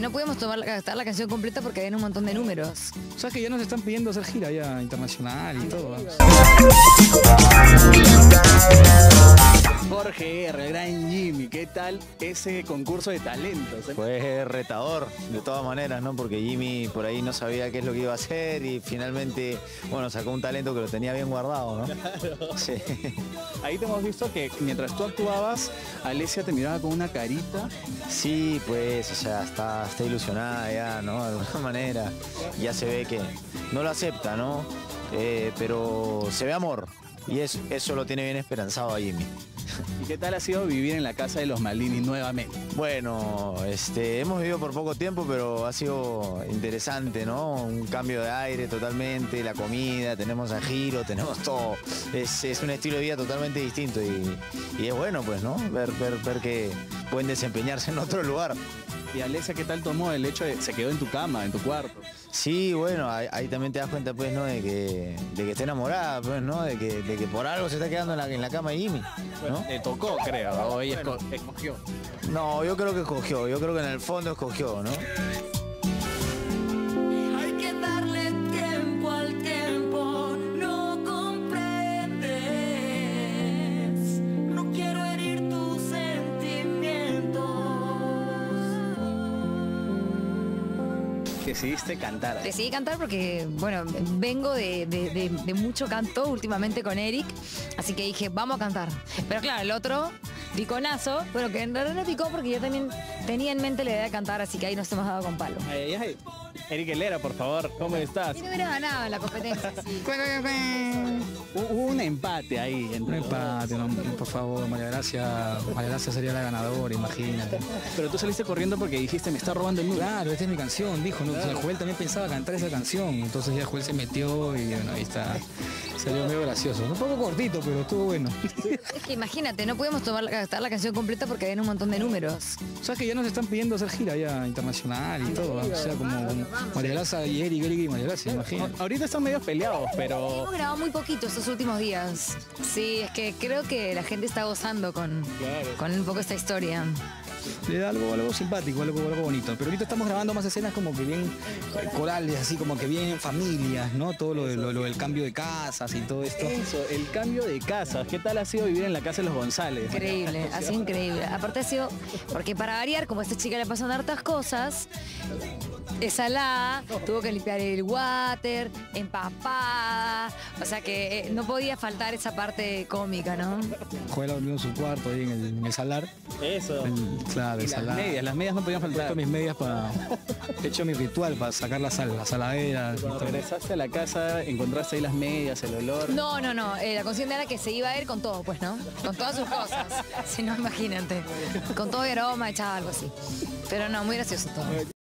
No podemos tomar, gastar la canción completa porque hay un montón de números. ¿Sabes que ya nos están pidiendo hacer gira ya internacional y todo? Jorge R, el gran Jimmy, ¿qué tal ese concurso de talentos? eh? Fue retador, de todas maneras, ¿no? Porque Jimmy por ahí no sabía qué es lo que iba a hacer y finalmente, bueno, sacó un talento que lo tenía bien guardado, ¿no? Sí. Ahí te hemos visto que mientras tú actuabas, Alesia te miraba con una carita. Sí, pues, o sea, está, está ilusionada ya, ¿no? De alguna manera. Ya se ve que no lo acepta, ¿no? Eh, pero se ve amor. Y eso, eso lo tiene bien esperanzado a Jimmy. ¿Y qué tal ha sido vivir en la casa de los Malini nuevamente? Bueno, este, hemos vivido por poco tiempo, pero ha sido interesante, ¿no? Un cambio de aire totalmente, la comida, tenemos a giro, tenemos todo. Es, es un estilo de vida totalmente distinto y, y es bueno, pues, ¿no? Ver, ver, ver que pueden desempeñarse en otro lugar. ¿Y Alesia qué tal tomó el hecho de se quedó en tu cama, en tu cuarto? Sí, bueno, ahí, ahí también te das cuenta, pues, ¿no? De que, de que está enamorada, pues, ¿no? De que, de que por algo se está quedando en la, en la cama de Jimmy, ¿no? Te tocó, creo, o ella escogió. No, yo creo que escogió, yo creo que en el fondo escogió, ¿no? Decidiste cantar. Decidí cantar porque, bueno, vengo de, de- de- de mucho canto últimamente con Eric, así que dije, vamos a cantar. Pero claro, el otro, piconazo, bueno, que en realidad no picó porque yo también tenía en mente la idea de cantar, así que ahí nos hemos dado con palo. Ay, ay, ay. Eric Helera, por favor, ¿cómo estás? Y no hubiera ganado en la competencia, sí. Hubo un empate ahí Un empate, no, por favor, María Gracia. María Gracia sería la ganadora, imagínate. Pero tú saliste corriendo porque dijiste, me está robando el número. Claro, esta es mi canción, dijo. ¿no? O sea, Joel también pensaba cantar esa canción. Entonces ya Joel se metió y bueno, ahí está. Salió medio gracioso. Un poco cortito, pero estuvo bueno. Es que imagínate, no podemos tomar, gastar la canción completa porque hay un montón de números. ¿Sabes que ya nos están pidiendo hacer gira ya internacional y todo? O sea, como María Gracia y Eric, Eric y María Gracia, imagínate. Ahorita están medio peleados, pero Hemos grabado muy poquito estos últimos días. Sí, es que creo que la gente está gozando con, con un poco esta historia. Le da algo, algo simpático, algo, algo bonito. Pero ahorita estamos grabando más escenas como que bien eh, corales, así como que bien en familias, ¿no? Todo lo, lo- lo del cambio de casas y todo esto. eso, el cambio de casa. ¿Qué tal ha sido vivir en la casa de los González? Increíble, así increíble. Aparte ha sido, porque para variar, como a esta chica le pasan hartas cosas, esa la tuvo que limpiar el water, empapada, o sea que eh, no podía faltar esa parte cómica, ¿no? Joel ha dormido en su cuarto ahí en el, en el salar. Eso. Claro, Y el las salar. medias, las medias no podían He faltar. mis medias para. He hecho mi ritual para sacar la sal, la saladera. Cuando regresaste a la casa, encontraste ahí las medias, el olor. No, no, no, eh, la consigna era que se iba a ir con todo, pues, ¿no? Con todas sus cosas. Si no, imagínate. Con todo y aroma, echaba algo así. Pero no, muy gracioso todo.